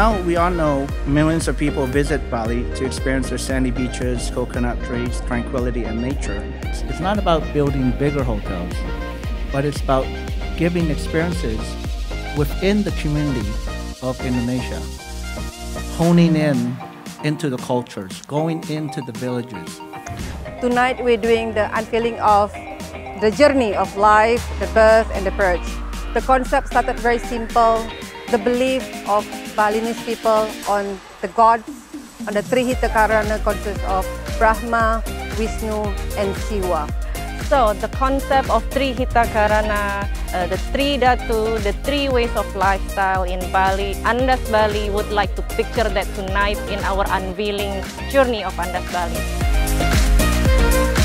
all know, millions of people visit Bali to experience their sandy beaches, coconut trees, tranquility, and nature. It's not about building bigger hotels, but it's about giving experiences within the community of Indonesia, honing in into the cultures, going into the villages. Tonight we're doing the unveiling of the journey of life, the birth and the purge. The concept started very simple, the belief of Balinese people on the gods, on the three Hita Karana consists of Brahma, Vishnu and Siva. So the concept of three Hita Karana, uh, the three Datu, the three ways of lifestyle in Bali, Andaz Bali would like to picture that tonight in our unveiling journey of Andaz Bali.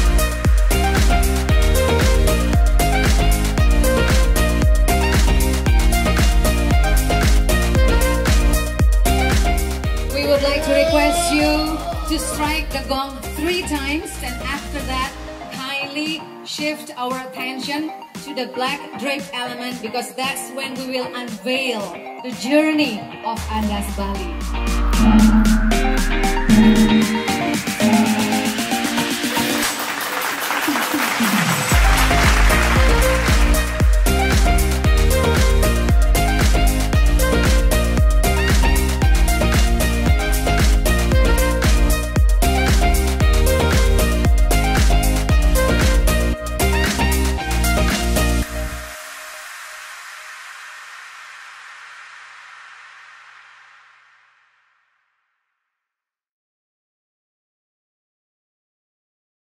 To strike the gong three times and after that kindly shift our attention to the black drape element because that's when we will unveil the journey of Andaz Bali.